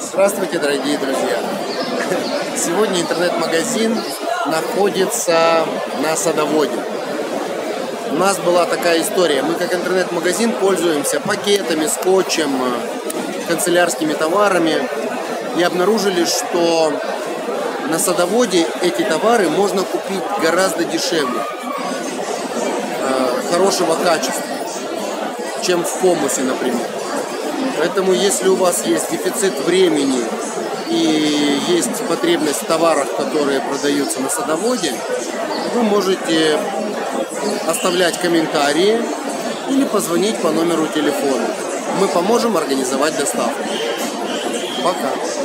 Здравствуйте, дорогие друзья! Сегодня интернет-магазин находится на садоводе. У нас была такая история. Мы как интернет-магазин пользуемся пакетами, скотчем, канцелярскими товарами и обнаружили, что на садоводе эти товары можно купить гораздо дешевле, э, хорошего качества, чем в Фомусе, например. Поэтому если у вас есть дефицит времени и есть потребность в товарах, которые продаются на садоводе, вы можете оставлять комментарии или позвонить по номеру телефона. Мы поможем организовать доставку. Пока.